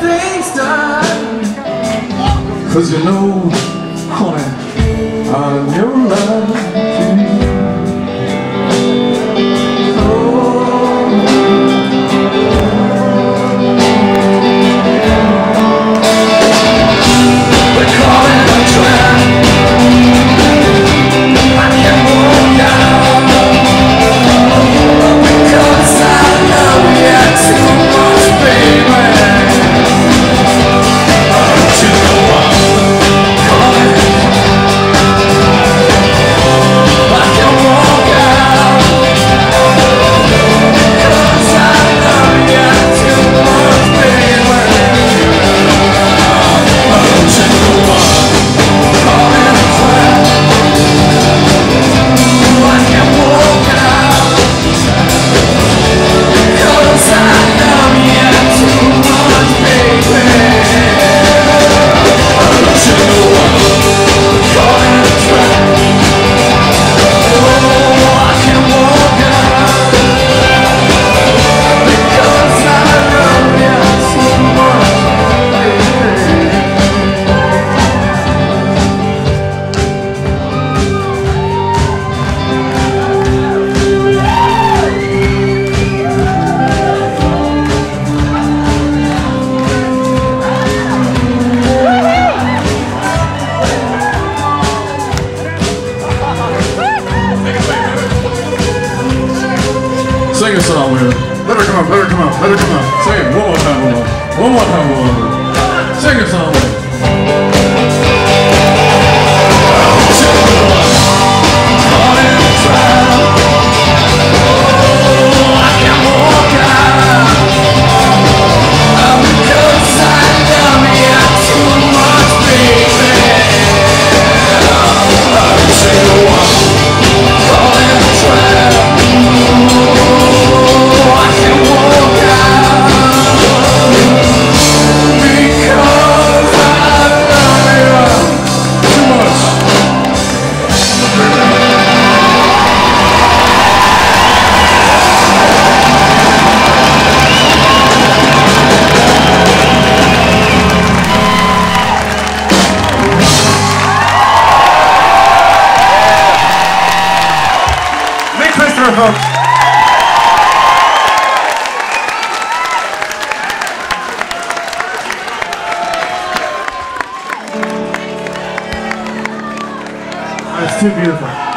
things done. Cause you know, honey, I knew love Sing a song with her. Let her come up, let her come up, let her come up. Sing it one more time, one more. One more time, one more. Sing a song with her. Folks. That's too beautiful.